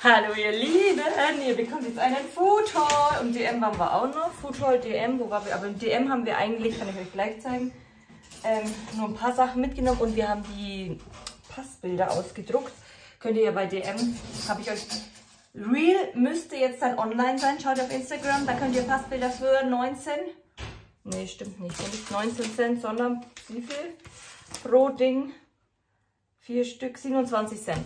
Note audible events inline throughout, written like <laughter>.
Hallo ihr Lieben, ihr bekommt jetzt einen Haul. Und DM waren wir auch noch. Haul, DM, wo waren wir? Aber im DM haben wir eigentlich, kann ich euch gleich zeigen, ähm, nur ein paar Sachen mitgenommen und wir haben die Passbilder ausgedruckt. Könnt ihr ja bei DM, habe ich euch... Real müsste jetzt dann online sein, schaut auf Instagram, da könnt ihr Passbilder für 19, nee stimmt nicht, nicht 19 Cent, sondern wie viel? Pro Ding, vier Stück, 27 Cent.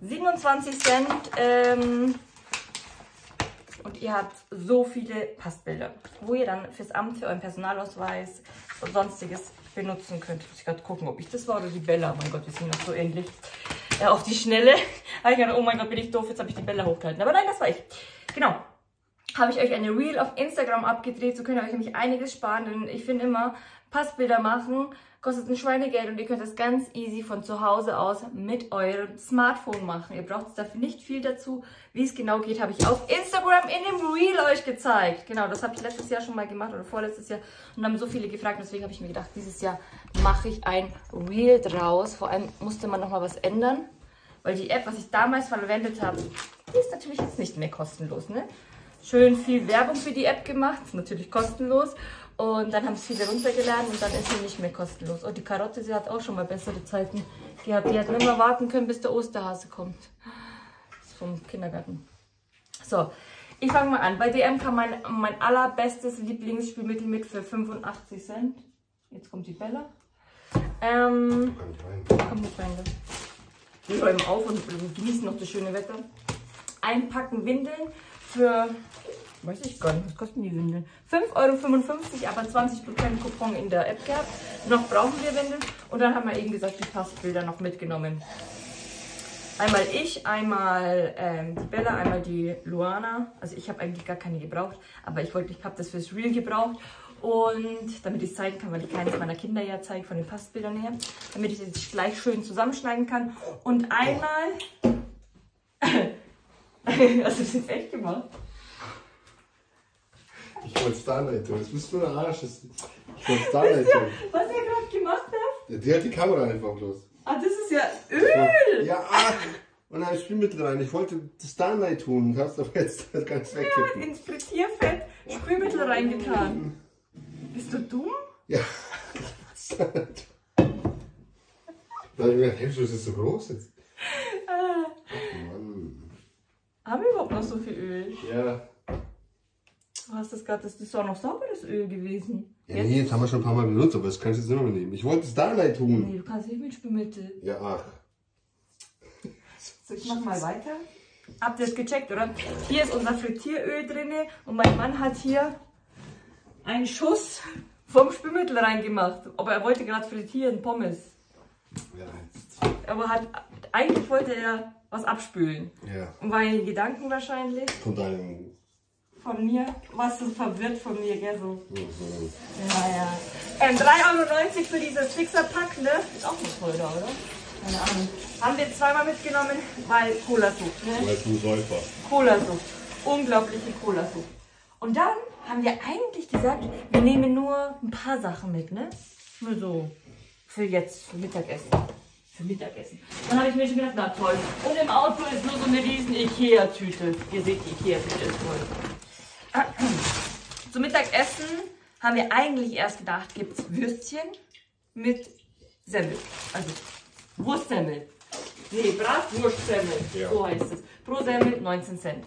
27 Cent ähm, und ihr habt so viele Passbilder, wo ihr dann fürs Amt, für euren Personalausweis und sonstiges benutzen könnt. Ich muss gerade gucken, ob ich das war oder die Bella. Oh mein Gott, wir sind noch so ähnlich. Ja, auf die Schnelle. <laughs> ich oh mein Gott, bin ich doof, jetzt habe ich die Bella hochgehalten. Aber nein, das war ich. Genau. Habe ich euch eine Reel auf Instagram abgedreht, so könnt ihr euch nämlich einiges sparen, denn ich finde immer, Passbilder machen kostet ein Schweinegeld und ihr könnt das ganz easy von zu Hause aus mit eurem Smartphone machen. Ihr braucht dafür nicht viel dazu. Wie es genau geht, habe ich auf Instagram in dem Reel euch gezeigt. Genau, das habe ich letztes Jahr schon mal gemacht oder vorletztes Jahr und haben so viele gefragt. Deswegen habe ich mir gedacht, dieses Jahr mache ich ein Reel draus. Vor allem musste man nochmal was ändern, weil die App, was ich damals verwendet habe, die ist natürlich jetzt nicht mehr kostenlos. Ne? Schön viel Werbung für die App gemacht, ist natürlich kostenlos. Und dann haben es viele runtergeladen und dann ist sie nicht mehr kostenlos. Und die Karotte, sie hat auch schon mal bessere Zeiten gehabt. Die hat nicht mehr warten können, bis der Osterhase kommt. Das ist vom Kindergarten. So, ich fange mal an. Bei DM kam mein, mein allerbestes Lieblingsspielmittel mit für 85 Cent. Jetzt kommt die Bella. Ähm, komm nicht rein. Wir räumen auf und genießen noch das schöne Wetter. Einpacken Windeln für Weiß ich gar nicht, was kosten die Windeln? 5,55 Euro, aber 20% Coupon in der App gehabt. Noch brauchen wir Windeln. Und dann haben wir eben gesagt, die Passbilder noch mitgenommen. Einmal ich, einmal ähm, die Bella, einmal die Luana. Also ich habe eigentlich gar keine gebraucht, aber ich wollte, ich habe das fürs Real gebraucht. Und damit ich es zeigen kann, weil ich keines meiner Kinder ja zeige von den Passbildern her, damit ich es gleich schön zusammenschneiden kann. Und einmal... Hast <laughs> du das jetzt echt gemacht? Ich wollte Starlight tun. Das bist du ein Arsch. Ich wollte Starlight tun. Was er gerade gemacht hat? Ja, die hat die Kamera einfach los. Ah, das ist ja Öl! Ja, ach! Und dann Spülmittel rein. Ich wollte das Starlight tun. Hast aber jetzt das <laughs> ganz wegkippen. Ja, ins Frittierfett Spülmittel reingetan. Bist du dumm? Ja. <laughs> da habe ich mir gedacht, hey, ist so groß jetzt. Ah. Mann. Haben wir überhaupt noch so viel Öl? Ja. Du hast das gerade, das ist doch noch sauberes Öl gewesen. Ja, jetzt? nee, jetzt haben wir schon ein paar Mal benutzt, aber das kannst du jetzt nicht mehr nehmen. Ich wollte es Starlight tun. Nee, du kannst nicht mit Spülmittel. Ja, ach. So, ich mach mal weiter. Habt ihr es gecheckt, oder? Hier ist unser Frittieröl drin und mein Mann hat hier einen Schuss vom Spülmittel reingemacht. Aber er wollte gerade frittieren, Pommes. Ja, jetzt. Aber hat, eigentlich wollte er was abspülen. Ja. Und war in Gedanken wahrscheinlich. Von deinem von mir. Warst du verwirrt von mir, gell? So. Mhm. Ja, ja. Ähm, 3,90 Euro für dieses Fixer-Pack, ne? Ist auch nicht voll da, oder? Keine Ahnung. Haben wir zweimal mitgenommen, weil Cola sucht, ne? Weil du Säufer. Cola sucht. Unglaubliche Cola sucht. Und dann haben wir eigentlich gesagt, wir nehmen nur ein paar Sachen mit, ne? Nur so für jetzt, für Mittagessen. Für Mittagessen. Dann habe ich mir schon gedacht, na toll. Und im Auto ist nur so eine riesen Ikea-Tüte. Ihr seht, die Ikea-Tüte ist toll. Zum Mittagessen haben wir eigentlich erst gedacht, gibt es Würstchen mit Semmel. Also Wurstsemmel. Nee, Bratwurstsemmel. Ja. So heißt es. Pro Semmel 19 Cent.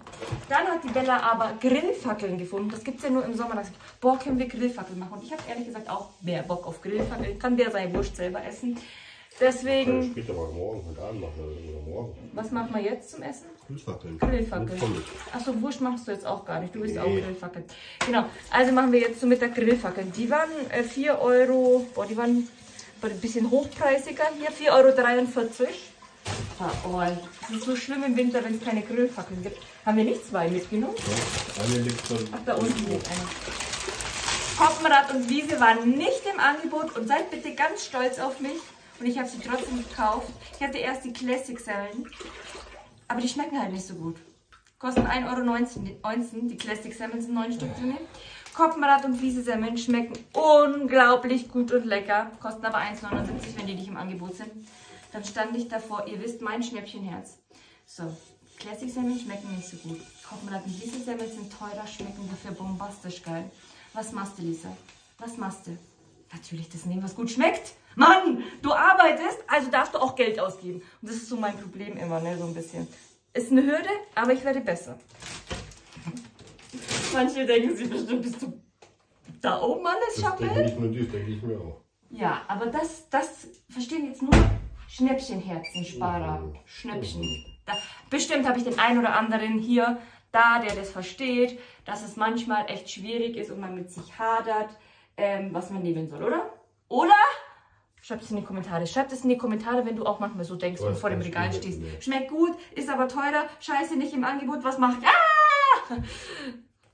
Dann hat die Bella aber Grillfackeln gefunden. Das gibt es ja nur im Sommer. Da gesagt, boah, können wir Grillfackeln machen. Und ich habe ehrlich gesagt auch mehr Bock auf Grillfackeln. Kann der seine Wurst selber essen. Deswegen. Ja, später mal morgen, heute Abend machen oder morgen. Was machen wir jetzt zum Essen? Grillfackeln. Grillfackeln. Achso, Wurst machst du jetzt auch gar nicht. Du willst nee. auch Grillfackeln. Genau. Also machen wir jetzt zum Mittag Grillfackeln. Die waren äh, 4 Euro. Boah, die waren ein bisschen hochpreisiger. Hier 4,43 Euro. Ah, oh, es ist so schlimm im Winter, wenn es keine Grillfackeln gibt. Haben wir nicht zwei mitgenommen? Ja, eine liegt schon. Ach, da unten liegt eine. Koppenrad und Wiese waren nicht im Angebot und seid bitte ganz stolz auf mich. Und ich habe sie trotzdem gekauft. Ich hatte erst die Classic Salmon, aber die schmecken halt nicht so gut. Kosten 1,19 Euro. Die Classic Salmon sind 9 Stück drin. Koppenrad und Wiese Semmeln schmecken unglaublich gut und lecker. Kosten aber 1,79, wenn die nicht im Angebot sind. Dann stand ich davor, ihr wisst, mein Schnäppchenherz. So, Classic-Semmeln schmecken nicht so gut. Koppenrad und Semmeln sind teurer, schmecken dafür bombastisch geil. Was machst du, Lisa? Was machst du? Natürlich das nehmen, was gut schmeckt. Mann, du arbeitest, also darfst du auch Geld ausgeben. Und das ist so mein Problem immer, ne, so ein bisschen. Ist eine Hürde, aber ich werde besser. Manche denken sich bestimmt, bist du da oben alles schaffen? Das denke ich mir, das denke ich mir auch. Ja, aber das, das verstehen jetzt nur Schnäppchenherzensparer. Mhm. Schnäppchen. Da, bestimmt habe ich den einen oder anderen hier, da, der das versteht, dass es manchmal echt schwierig ist und man mit sich hadert, ähm, was man nehmen soll, oder? Oder? Schreibt es in die Kommentare. Schreibt es in die Kommentare, wenn du auch manchmal so denkst und vor dem Regal stehst. Schmeckt gut, ist aber teurer, scheiße, nicht im Angebot, was mache ich? Ah!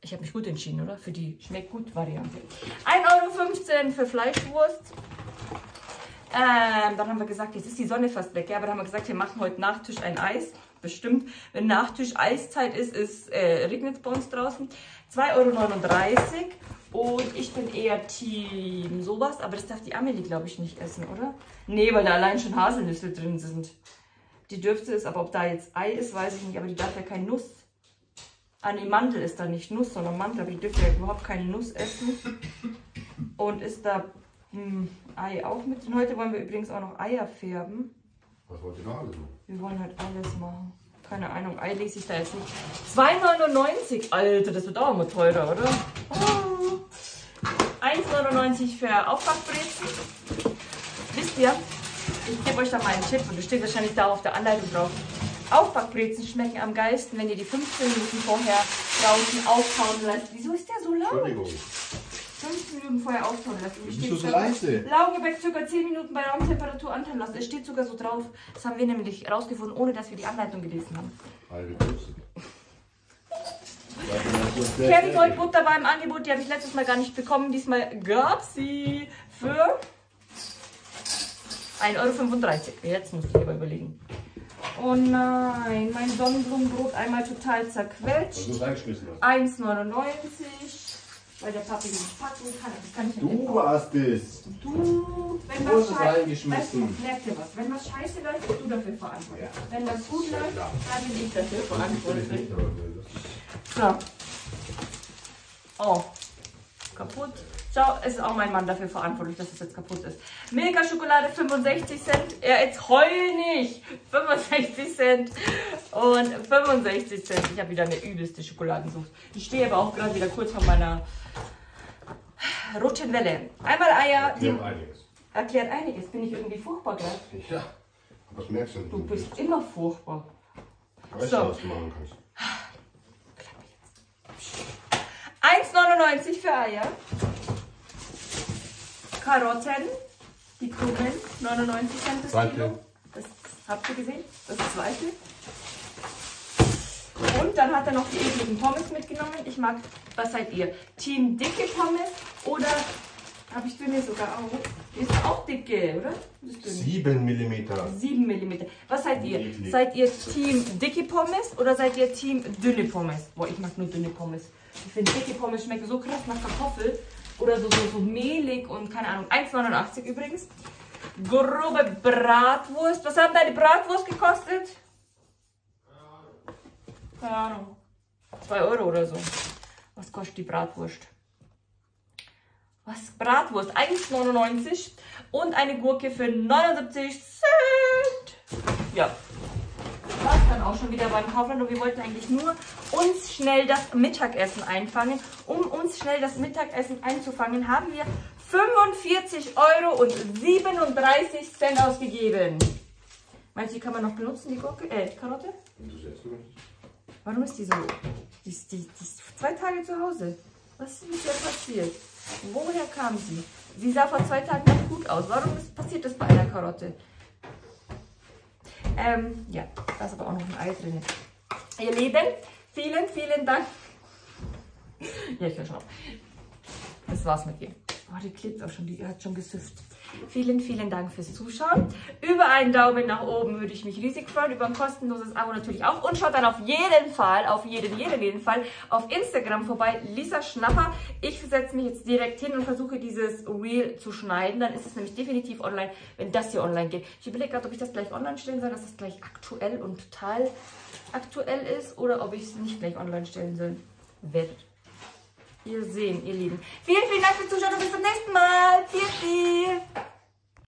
Ich habe mich gut entschieden, oder? Für die schmeckt gut Variante. 1,15 Euro für Fleischwurst. Ähm, dann haben wir gesagt, jetzt ist die Sonne fast weg. Ja, aber dann haben wir gesagt, wir machen heute Nachtisch ein Eis. Bestimmt, wenn Nachtisch Eiszeit ist, ist äh, regnet es bei uns draußen. 2,39 Euro. Und ich bin eher Team sowas, aber das darf die Amelie, glaube ich, nicht essen, oder? Nee, weil da allein schon Haselnüsse drin sind. Die dürfte es, aber ob da jetzt Ei ist, weiß ich nicht. Aber die darf ja keine Nuss. Ah, nee, Mandel ist da nicht Nuss, sondern Mandel. Aber die dürfte ja überhaupt keine Nuss essen. Und ist da hm, Ei auch mit. Und heute wollen wir übrigens auch noch Eier färben. Was wollt ihr noch alles machen? Wir wollen halt alles machen. Keine Ahnung, Ei lese ich da jetzt nicht. 2,99. Alter, das wird auch immer teurer, oder? Oh. 1,99 für Aufbackbrezen. Wisst ihr, ich gebe euch da mal einen Tipp und das steht wahrscheinlich da auf der Anleitung drauf. Aufbackbrezen schmecken am geilsten, wenn ihr die 15 Minuten vorher draußen auftauen lasst. Wieso ist der so laut? Entschuldigung. 15 Minuten vorher auftauen lassen. Wie steht so leise? Laugengebäck circa 10 Minuten bei Raumtemperatur antauen lassen. Es steht sogar so drauf. Das haben wir nämlich herausgefunden, ohne dass wir die Anleitung gelesen haben. Halbe Größe. Kerrygold-Butter war im Angebot, die habe ich letztes Mal gar nicht bekommen. Diesmal gab sie für 1,35 Euro. Jetzt muss ich aber überlegen. Oh nein, mein Sonnenblumenbrot einmal total zerquetscht. 1,99 weil der Papi nicht packen kann. Das kann ich du warst es. Du, wenn du was scheiße weißt du, merk dir was. Wenn was scheiße läuft, bist du dafür verantwortlich. Ja. Wenn was gut läuft, dann bin ich dafür verantwortlich. So. Oh. Kaputt. Schau, ist auch mein Mann dafür verantwortlich, dass es jetzt kaputt ist. Milka-Schokolade 65 Cent. Ja, jetzt heul nicht. 65 Cent und 65 Cent. Ich habe wieder eine übelste Schokoladensucht. Ich stehe aber auch gerade wieder kurz vor meiner roten Welle. Einmal Eier. Erklärt einiges. Erklärt einiges. Bin ich irgendwie furchtbar gerade? Ja. Was merkst du Du bist immer furchtbar. Weißt so. du, was du machen kannst? 1,99 für Eier. Karotten, die Krümel, 99 Cent das Kilo. Das habt ihr gesehen? Das ist zweite. Und dann hat er noch die ekligen Pommes mitgenommen. Ich mag, was seid ihr? Team dicke Pommes oder habe ich dünne sogar auch? Ist auch dicke, oder? 7 mm. 7 mm. Was seid ihr? Eklig. Seid ihr Team dicke Pommes oder seid ihr Team dünne Pommes? Boah, ich mag nur dünne Pommes. Ich finde dicke Pommes schmecken so krass nach Kartoffel. Oder so, so, so mehlig und keine Ahnung. 1,89 übrigens. Grobe Bratwurst. Was hat deine Bratwurst gekostet? Keine Ahnung. 2 Euro oder so. Was kostet die Bratwurst? Was? Bratwurst 1,99 und eine Gurke für 79 Cent. Ja, dann auch schon wieder beim Kaufland und wir wollten eigentlich nur uns schnell das Mittagessen einfangen. Um uns schnell das Mittagessen einzufangen, haben wir 45 Euro und 37 Cent ausgegeben. Meinst du, die kann man noch benutzen, die Gurke? Äh, Karotte? Warum ist die so? Die ist, die, die ist zwei Tage zu Hause. Was ist mit der passiert? Woher kam sie? Sie sah vor zwei Tagen noch gut aus. Warum ist, passiert das bei einer Karotte? Ähm, ja, da ist aber auch noch ein Ei drin. Ihr Lieben, vielen, vielen Dank. ja, ich höre schon auf. Das war's mit ihr. Oh, die klebt auch schon, die hat schon gesüfft. Vielen, vielen Dank fürs Zuschauen. Über einen Daumen nach oben würde ich mich riesig freuen. Über ein kostenloses Abo natürlich auch. Und schaut dann auf jeden Fall, auf jeden, jeden, jeden Fall auf Instagram vorbei. Lisa Schnapper. Ich setze mich jetzt direkt hin und versuche dieses Reel zu schneiden. Dann ist es nämlich definitiv online, wenn das hier online geht. Ich überlege gerade, ob ich das gleich online stellen soll, dass es gleich aktuell und total aktuell ist oder ob ich es nicht gleich online stellen soll. Werdet ihr sehen, ihr Lieben. Vielen, vielen Dank fürs Zuschauen und bis zum nächsten Mal. Tschüssi.